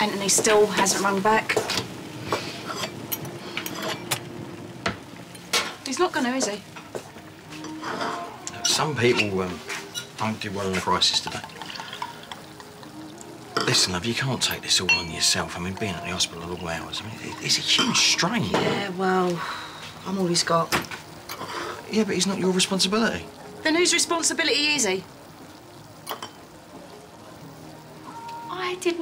Anthony still hasn't rung back. He's not going to, is he? Some people um, don't do well in a crisis today. Listen, love, you can't take this all on yourself. I mean, being at the hospital at all hours, I mean, it's a huge strain. Yeah, well, I'm all he's got. Yeah, but he's not your responsibility. Then whose responsibility is he? I didn't